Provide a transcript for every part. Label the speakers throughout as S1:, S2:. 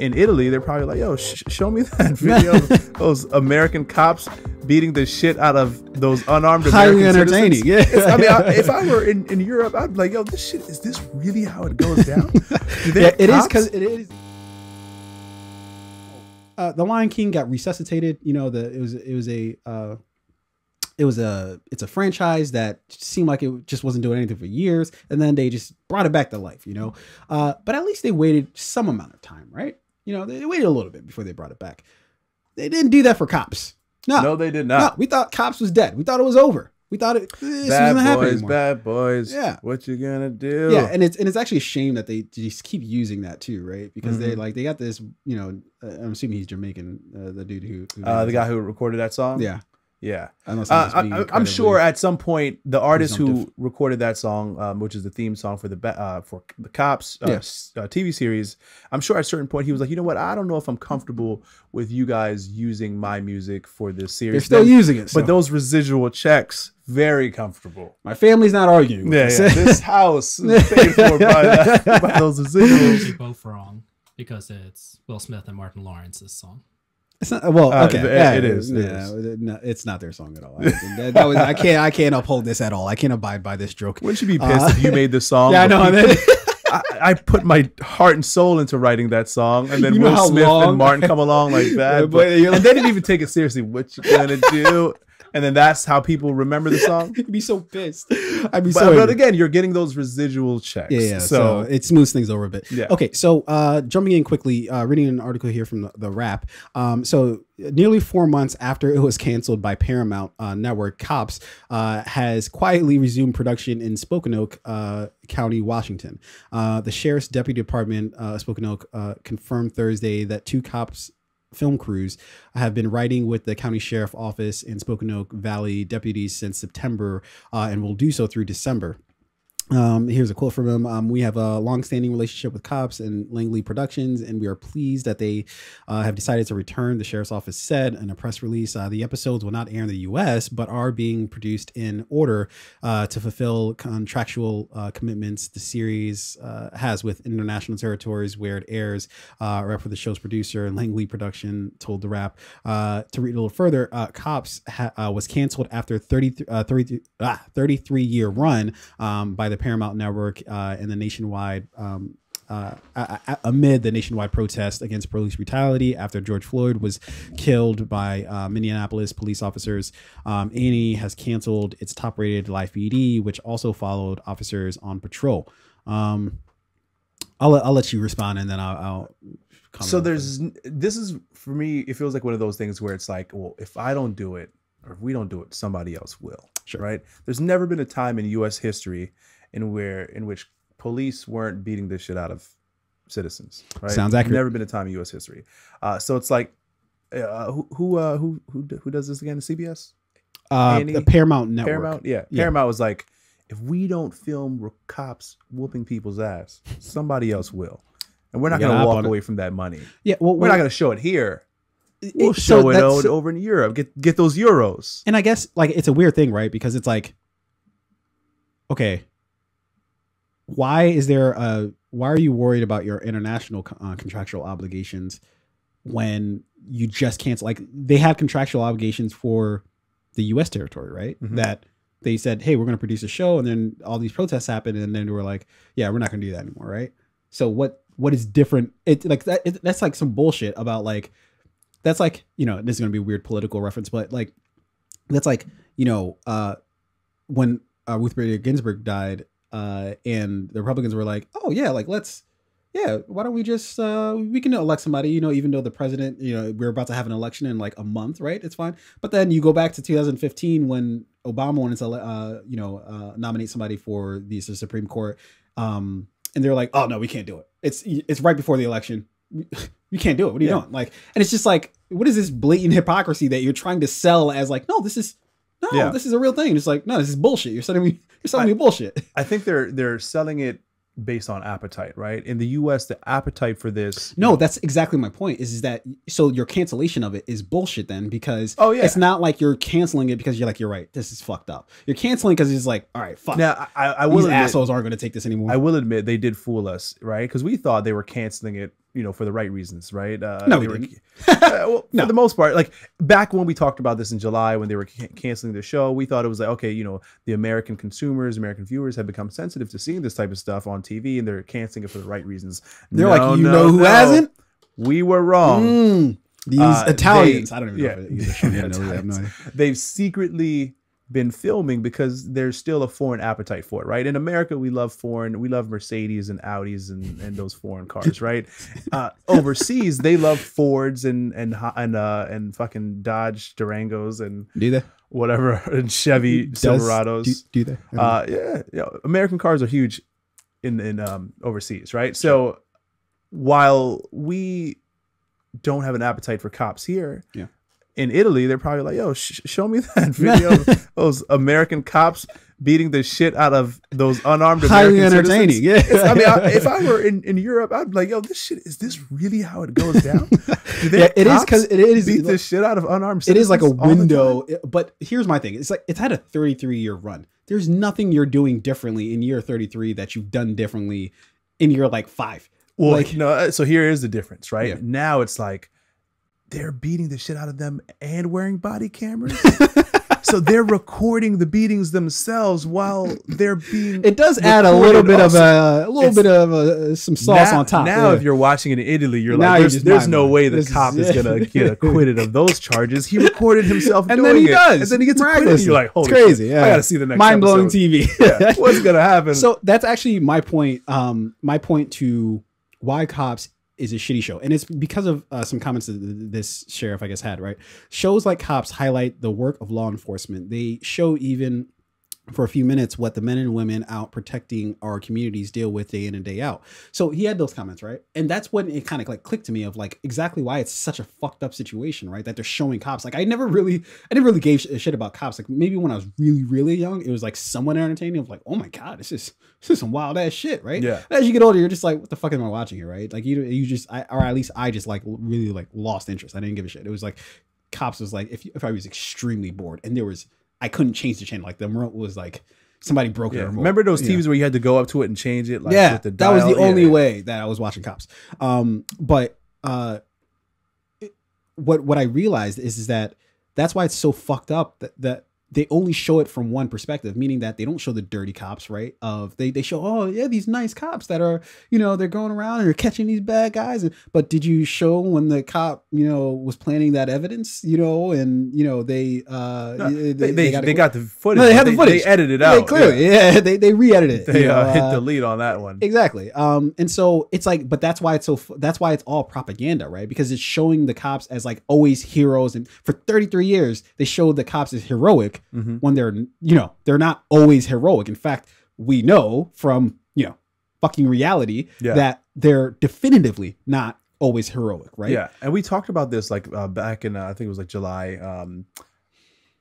S1: in Italy, they're probably like, "Yo, sh- show me that video of those American cops beating the shit out of those unarmed
S2: Highly
S1: American
S2: entertaining,
S1: citizens."
S2: yeah.
S1: I mean, I, if I were in, in Europe, I'd be like, "Yo, this shit is this really how it goes down?"
S2: Yeah, it is
S1: cops?
S2: because it is. Uh, the Lion King got resuscitated. You know, the it was it was a uh, it was a it's a franchise that seemed like it just wasn't doing anything for years, and then they just brought it back to life. You know, uh, but at least they waited some amount of time, right? You know, they waited a little bit before they brought it back. They didn't do that for cops. No,
S1: no, they did
S2: no,
S1: not.
S2: we thought cops was dead. We thought it was over. We thought it this
S1: bad
S2: wasn't happening
S1: boys,
S2: anymore.
S1: bad boys.
S2: Yeah.
S1: what you gonna do?
S2: Yeah, and it's and it's actually a shame that they just keep using that too, right? Because they
S1: Mhm.
S2: like they got this, you know. Uh, I'm assuming he's Jamaican, uh, the dude who, who
S1: uh, the guy who recorded that song.
S2: yeah.
S1: Yeah.
S2: Unless I'm,
S1: Uh,
S2: just
S1: I,
S2: being
S1: I- I'm sure at some point the artist who recorded that song, um, which is the theme song for the uh, for the cops uh,
S2: Yeah.
S1: s- uh, TV series, I'm sure at a certain point he was like, you know what, I don't know if I'm comfortable with you guys using my music for this series.
S2: they're still
S1: Then-
S2: using it.
S1: but those residual checks, very comfortable.
S2: my family's not arguing.
S1: Yeah,
S2: this.
S1: yeah. this house is paid for by, that, by those residuals.
S3: You're both wrong because it's Will Smith and Martin Lawrence's song.
S2: It's not, well,
S1: Uh,
S2: okay,
S1: it-
S2: yeah,
S1: it is, it
S2: yeah, no, it's not their song at all. I, that, that was, I can't, I can't uphold this at all. I can't abide by this joke.
S1: Wouldn't you be pissed
S2: Uh,
S1: if you made the song?
S2: Yeah, I know.
S1: people- I, I put my heart and soul into writing that song, and then
S2: You
S1: Will Smith
S2: long-
S1: and Martin come along like that. But,
S2: but
S1: they didn't even take it seriously. What you gonna do? And then that's how people remember the song.
S2: I'd be so pissed. I'd be
S1: But,
S2: so.
S1: but
S2: angry.
S1: again, you're getting those residual checks.
S2: Yeah, yeah. So,
S1: So,
S2: it smooths things over a bit.
S1: Yeah.
S2: Okay. So uh, jumping in quickly, uh, reading an article here from the, the Wrap. Um, so nearly four months after it was canceled by Paramount uh, Network, Cops uh, has quietly resumed production in Spokane uh, County, Washington. Uh, the sheriff's deputy department, uh, Spokane uh, confirmed Thursday that two cops film crews I have been writing with the county sheriff office and Spokane Valley deputies since September uh, and will do so through December. Um, here's a quote from him. Um, we have a long-standing relationship with cops and Langley Productions, and we are pleased that they uh, have decided to return. The sheriff's office said in a press release, uh, the episodes will not air in the U.S., but are being produced in order uh, to fulfill contractual uh, commitments the series uh, has with international territories where it airs. Uh, rep for the show's producer, Langley Production, told the Wrap. Uh, to read a little further, Cops was canceled after 30, uh, 30, ah, 33 year run um, by the Paramount Network uh, and the nationwide. Um, uh, amid the nationwide protest against police brutality after George Floyd was killed by uh, Minneapolis police officers, um, A&E has canceled its top-rated live PD, which also followed officers on patrol. Um, I'll let, I'll let you respond, and then I'll. I'll comment
S1: so there's this is for me. It feels like one of those things where it's like, well, if I don't do it, or if we don't do it, somebody else will.
S2: Sure.
S1: Right? There's never been a time in U.S. history in where in which police weren't beating the shit out of citizens. Right?
S2: Sounds accurate.
S1: Never been a time in U.S. history. Uh, so it's like, uh, who who uh, who who who does this again? CBS,
S2: uh,
S1: Annie-
S2: the Paramount Network.
S1: Paramount. Yeah,
S2: Yeah.
S1: Paramount was like, if we don't film cops whooping people's ass, somebody else will, and we're not
S2: We
S1: gonna walk
S2: on it.
S1: away from that money.
S2: Yeah, well,
S1: We're not gonna show it here.
S2: it-
S1: We'll
S2: so
S1: show it
S2: that's-
S1: over in Europe. Get get those euros.
S2: and I guess like it's a weird thing, right? Because it's like, okay, why is there a why are you worried about your international uh, contractual obligations when you just cancel? Like they had contractual obligations for the U.S. territory, right?
S1: Mhm.
S2: That they said, hey, we're going to produce a show, and then all these protests happened, and then they were like, yeah, we're not going to do that anymore, right? So what what is different? It like that. It, that's like some bullshit about like that's like you know this is going to be a weird political reference, but like that's like you know uh when uh, Ruth Bader Ginsburg died, uh, and the Republicans were like, oh yeah, like let's yeah, why don't we just uh we can elect somebody, you know, even though the president, you know, we're about to have an election in like a month, right? It's fine. But then you go back to 2015 when Obama wanted to uh you know uh nominate somebody for the Supreme Court, um, and they're like, oh no, we can't do it. It's it's right before the election. You can't do it. What are you
S1: Yeah.
S2: doing? Like, and it's just like, what is this blatant hypocrisy that you're trying to sell as like, no, this is no,
S1: Yeah.
S2: this is a real thing. It's like, no, this is bullshit. You're selling me, you're selling
S1: I-
S2: me bullshit.
S1: I think they're they're selling it based on appetite, right? In the U.S., the appetite for this.
S2: No, that's exactly my point. Is, is that so your cancellation of it is bullshit then because
S1: Oh, yeah.
S2: it's not like you're canceling it because you're like you're right. This is fucked up. You're canceling because it's like all right, fuck.
S1: Now, I, I
S2: These
S1: admit,
S2: assholes aren't going to take this anymore.
S1: I will admit they did fool us, right? Because we thought they were canceling it you know, for the right reasons, right? Uh,
S2: No,
S1: they
S2: we
S1: were-. Uh, well,
S2: No.
S1: for the most part, like back when we talked about this in July when they were can- canceling the show, we thought it was like, okay, you know, the American consumers, American viewers have become sensitive to seeing this type of stuff on TV, and they're canceling it for the right reasons.
S2: They're
S1: No,
S2: like, you
S1: no,
S2: know who
S1: no.
S2: hasn't?
S1: We were wrong.
S2: Mm, these
S1: Uh,
S2: Italians.
S1: they-
S2: I don't even
S1: yeah.
S2: know. If it, either. I have no idea. I have no idea.
S1: They've secretly been filming because there's still a foreign appetite for it, right? In America, we love foreign, we love Mercedes and Audis and, and those foreign cars, right? Uh, overseas, they love Fords and and and uh, and fucking Dodge Durangos and
S2: Do they?
S1: whatever and Chevy
S2: Does-
S1: Silverados.
S2: Do, do they? I don't know.
S1: Uh, yeah, yeah. American cars are huge in in um, overseas, right? So while we don't have an appetite for cops here,
S2: Yeah.
S1: In Italy, they're probably like, "Yo, sh- show me that video of those American cops beating the shit out of those unarmed
S2: Highly
S1: American
S2: entertaining.
S1: citizens."
S2: Yeah.
S1: I mean, I, if I were in, in Europe, I'd be like, "Yo, this shit is this really how it goes down?"
S2: Yeah, it is because it is.
S1: beat the shit out of unarmed.
S2: it is like a
S1: citizens all the time?
S2: window but here's my thing it's like it's had a 33 year run there's nothing you're doing differently in year 33 that you've done differently in year like five
S1: Well,
S2: Like-
S1: no. uh, So here is the difference, right?
S2: Yeah.
S1: Now it's like they're beating the shit out of them and wearing body cameras. so they're recording the beatings themselves while they're being.
S2: it does add a little bit
S1: also.
S2: of a, a little
S1: It's-
S2: bit of uh some sauce
S1: now,
S2: on top
S1: Now,
S2: yeah.
S1: if you're watching it in Italy, you're
S2: Now
S1: like,
S2: you're
S1: there's, no
S2: mind-blown.
S1: way the
S2: This
S1: cop is,
S2: yeah.
S1: gonna get acquitted of those charges. He recorded himself
S2: and
S1: doing
S2: then he
S1: it,
S2: does
S1: and then he gets acquitted. You're like, holy
S2: it's crazy
S1: shit,
S2: yeah
S1: I gotta see the next
S2: mind-blowing
S1: episode.
S2: tv
S1: Yeah, what's gonna happen?
S2: so that's actually my point um my point to why cops is a shitty show. And it's because of uh, some comments that this sheriff i guess had right? Shows like cops highlight the work of law enforcement. They show even for a few minutes what the men and women out protecting our communities deal with day in and day out. So he had those comments, right? And that's when it kind of like clicked to me of like exactly why it's such a fucked up situation, right? That they're showing cops. Like I never really, I never really gave sh- a shit about cops. Like maybe when I was really, really young, it was like somewhat entertaining. Of like, oh my god, this is this is some wild ass shit, right?
S1: Yeah.
S2: As you get older, you're just like, what the fuck am I watching here, right? Like you, you just, I, or at least I just like really like lost interest. I didn't give a shit. It was like cops was like if if I was extremely bored and there was I couldn't change the channel. Like the remote was like somebody broke
S1: yeah.
S2: remote.
S1: remember those
S2: Yeah.
S1: TVs where you had to go up to it and change it? Like,
S2: yeah,
S1: with the
S2: that was the?
S1: Yeah,
S2: only
S1: yeah.
S2: way that I was watching cops. Um, but uh, it- what what I realized is is that that's why it's so fucked up that that they only show it from one perspective, meaning that they don't show the dirty cops, right? Of they they show oh yeah these nice cops that are you know they're going around and they're catching these bad guys, and, but did you show when the cop you know was planting that evidence, you know, and you know they uh
S1: No, they, they, they,
S2: got,
S1: got, the footage.
S2: No, they had the footage.
S1: They edited out.
S2: clearly
S1: yeah.
S2: yeah, they they re-edited it.
S1: They
S2: you know,
S1: uh, hit
S2: uh,
S1: delete on that one.
S2: Exactly. Um, and so it's like, but that's why it's so. That's why it's all propaganda, right? Because it's showing the cops as like always heroes, and for 33 years they showed the cops as heroic
S1: Mhm.
S2: when they're, you know, they're not always heroic. In fact, we know from you know, fucking reality
S1: Yeah.
S2: that they're definitively not always heroic, right?
S1: Yeah, and we talked about this like uh, back in uh, I think it was like July. Um,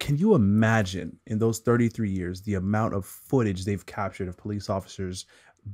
S1: can you imagine in those 33 years the amount of footage they've captured of police officers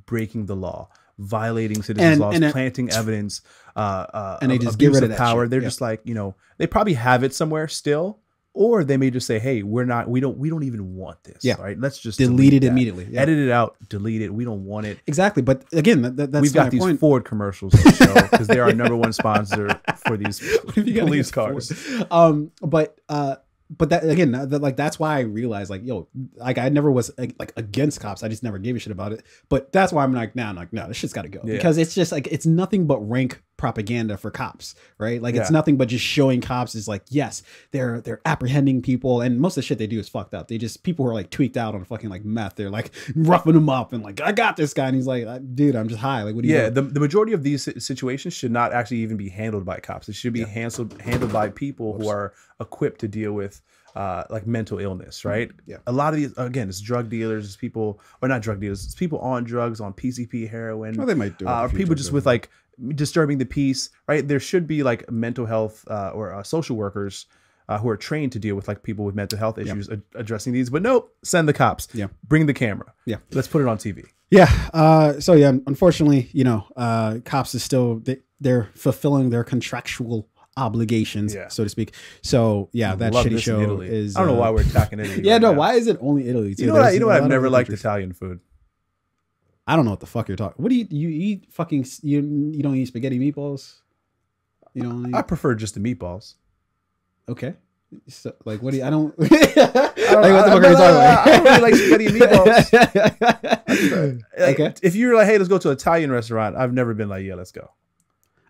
S1: breaking the law, violating citizens'
S2: And-
S1: laws,
S2: and it-
S1: planting evidence, uh, uh,
S2: And they just get rid of that
S1: power?
S2: shit,
S1: They're
S2: yeah.
S1: just like you know they probably have it somewhere still. Or they may just say, "Hey, we're not. We don't. We don't even want this.
S2: Yeah.
S1: right. Let's just
S2: Delete it
S1: that.
S2: immediately. Yeah.
S1: Edit it out. Delete it. We don't want it.
S2: Exactly. But again, that, that- that's
S1: We've got these
S2: point.
S1: Ford commercials on the show because they're our number one sponsor for these
S2: What if you got
S1: police cars.
S2: Um, but uh, but that again, that, like that's why I realized like, yo, like I never was like, against cops. I just never gave a shit about it. But that's why I'm like, now I'm like, no, this shit's got to go
S1: Yeah.
S2: because it's just like it's nothing but rank propaganda for cops, right? Like it's nothing but just showing cops is like, yes, they're they're apprehending people, and most of the shit they do is fucked up. They just people who are like tweaked out on fucking like meth. They're like roughing them up and like, I got this guy, and he's like, dude, I'm just high. Like, what do you?
S1: Yeah, the, the majority of these situations should not actually even be handled by cops. It should be handled handled by people who are equipped to deal with uh, like mental illness, right?
S2: Yeah.
S1: A lot of these, again, it's drug dealers, it's people, or not drug dealers, it's people on drugs, on PCP, heroin,
S2: Well, they might do it
S1: uh, or people just with like disturbing the peace, right? There should be like mental health uh, or uh, social workers. Uh, who are trained to deal with like people with mental health issues ad- addressing these but nope send the cops
S2: Yeah.
S1: bring the camera
S2: Yeah.
S1: let's put it on tv
S2: Yeah. Uh, so yeah, unfortunately, you know, uh, cops is still they, they're fulfilling their contractual obligations,
S1: Yeah.
S2: so to speak. So yeah, that
S1: Love
S2: shitty show is.
S1: i don't know
S2: uh,
S1: why we're attacking Italy
S2: Yeah,
S1: right
S2: no.
S1: now.
S2: Why is it only Italy? Too?
S1: You know what? I, you know what? I've never liked
S2: countries.
S1: Italian food.
S2: I don't know what the fuck you're talking. What do you you eat? Fucking you you don't eat spaghetti meatballs? You don't eat,
S1: I prefer just the meatballs.
S2: okay. So, like what do you? I don't.
S1: I don't-
S2: what the
S1: I-
S2: fuck
S1: I-
S2: are you talking about?
S1: I don't really like spaghetti meatballs. Like,
S2: okay.
S1: If you're like, hey, let's go to an Italian restaurant, I've never been like, yeah, let's go.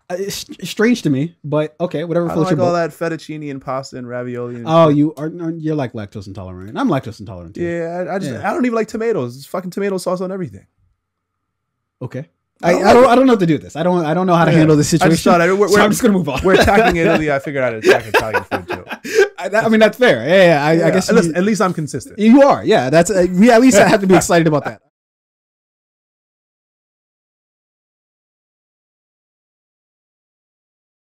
S2: Uh, It's strange to me, but okay, whatever
S1: I don't like all that fettuccine and pasta and ravioli. And
S2: Oh,
S1: shit.
S2: you are you're like lactose intolerant. I'm lactose intolerant too.
S1: yeah. I, I just
S2: Yeah.
S1: I don't even like tomatoes. It's fucking tomato sauce on everything.
S2: Okay.
S1: I
S2: I,
S1: don't
S2: I don't know what to do with this. I don't I don't know how to
S1: Yeah.
S2: handle this
S1: I
S2: situation.
S1: just thought I- we're,
S2: so
S1: we're,
S2: I'm just gonna move on.
S1: we're attacking Italy. I figured I'd attack Italian food too.
S2: I, I mean that's fair. Yeah, yeah I, I guess
S1: at least,
S2: you,
S1: at least I'm consistent.
S2: you are. Yeah, that's uh, we at least I have to be excited about that.